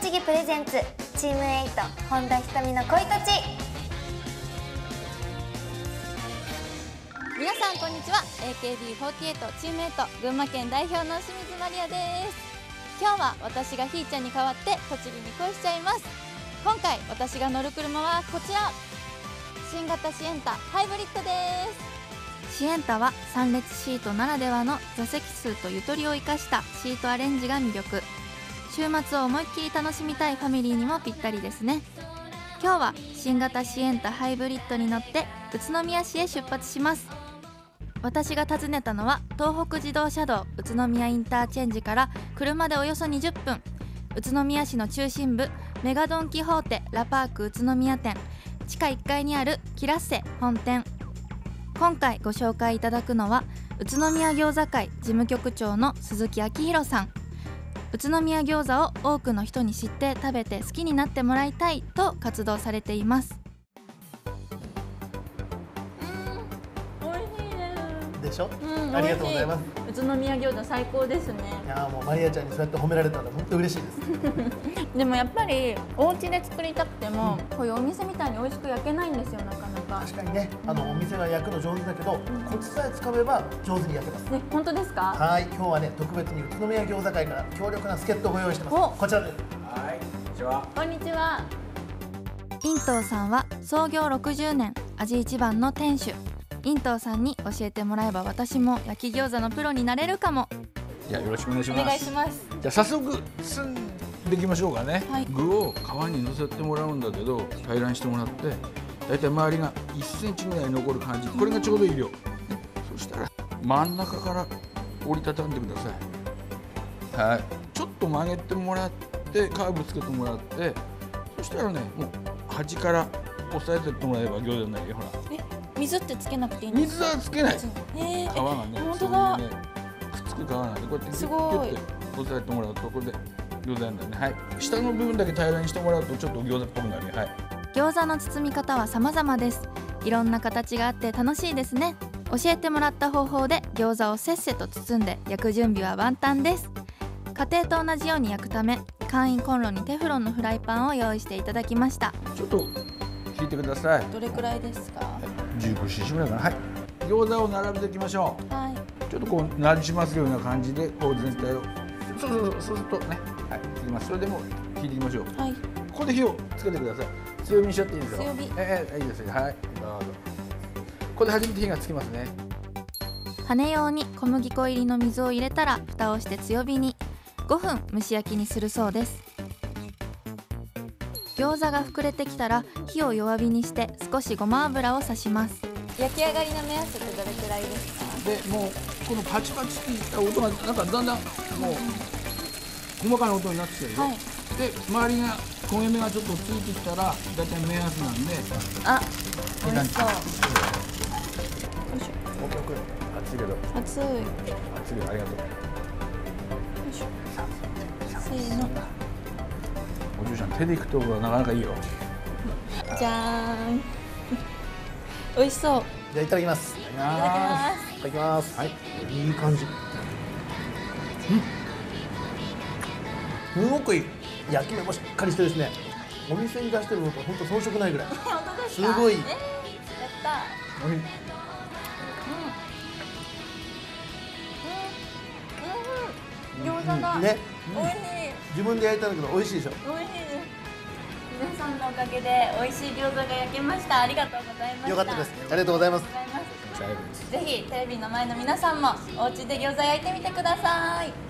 栃木プレゼンツチームエイト本田瞳の恋とち。皆さんこんにちは。AKB48 チームエイト群馬県代表の清水マリアです。今日は私がひーちゃんに代わって栃木に恋しちゃいます。今回私が乗る車はこちら。新型シエンタハイブリッドです。シエンタは3列シートならではの座席数とゆとりを生かしたシートアレンジが魅力週末を思いっきり楽しみたいファミリーにもぴったりですね。今日は新型シエンタハイブリッドに乗って宇都宮市へ出発します。私が訪ねたのは東北自動車道宇都宮インターチェンジから車でおよそ20分。宇都宮市の中心部メガドン・キホーテラパーク宇都宮店。地下1階にあるキラッセ本店。今回ご紹介いただくのは宇都宮餃子会事務局長の鈴木明弘さん。宇都宮餃子を多くの人に知って食べて好きになってもらいたいと活動されています。でしょ、うんありがとうございます。宇都宮餃子最高ですね。いやーもうマリアちゃんにそうやって褒められたら本当嬉しいです。でもやっぱりお家で作りたくても、こういうお店みたいに美味しく焼けないんですよなかなか。確かにね。あのお店は焼くの上手だけど、コツさえつかめば上手に焼けます。ね本当ですか？はい今日はね特別に宇都宮餃子会から強力な助っ人をご用意してます。お。こちらです。はい、こんにちは。こんにちは。イントーさんは創業60年味一番の店主イントーさんに教えてもらえば私も焼き餃子のプロになれるかもじゃあよろしくお願いしおます。願いしますじゃあ早速包んでいきましょうかね。はい具を皮に乗せてもらうんだけど平らにしてもらって、だいたい周りが1センチぐらい残る感じ。これがちょうどいい量。ねそしたら真ん中から折りたたんでください。はい。ちょっと曲げてもらってカーブつけてもらって、そしたらねもう端から押さえてってもらえば餃子になるよ。ほら。え水ってつけなくていいんです水はつけない。え皮がね、本当だね、くっつく皮なんで、こうやってすごい押さえてもらうと、これで餃子になるね。はい。下の部分だけ平らにしてもらうと、ちょっと餃子っぽくなるね。はい。餃子の包み方は様々ですいろんな形があって楽しいですね教えてもらった方法で餃子をせっせと包んで焼く準備は万端です家庭と同じように焼くため簡易コンロにテフロンのフライパンを用意していただきましたちょっと引いてください。どれくらいですか？15cc ぐらいかな。はい。餃子を並べていきましょはい、う。ちょっとこうなじますような感じで、こう全体を。そうそうそう、そうするとね。はい。いきます。それでもう引いていきましょう。はい、ここで火をつけてください。強火にしちゃっていいですよ。強火ええいいですよ。はい。どうぞ。ここで初めて火がつきますね。羽用に小麦粉入りの水を入れたら蓋をして強火に5分蒸し焼きにするそうです餃子が膨れてきたら火を弱火にして少しごま油をさします。焼き上がりの目安ってどれくらいですか？でもうこのパチパチっていった音がなんかだんだんもう細かな音になってきてるよ、はい。で周りが焦げ目がちょっとついてきたらだいたい目安なんで。あ美味しそう熱いけど。熱いよ熱いありがとう。いしょ。せーの手でいくとなかなかいいよ。じゃーん。美味しそう。じゃあいただきます。いただきます。いただきます。はい。いい感じ。うん。すごくいい焼き目もしっかりしてるしね。お店に出してるのと本当遜色ないぐらい。本当ですすごい。えー、やった。おい。うん。うん。うん。餃子が、ね。美味しい自分で焼いたんだけど美味しいでしょ？美味しい。です皆さんのおかげで美味しい餃子が焼けました。ありがとうございました。よかったです。ありがとうございます。ありがとうございます。最後です。ぜひテレビの前の皆さんもお家で餃子焼いてみてください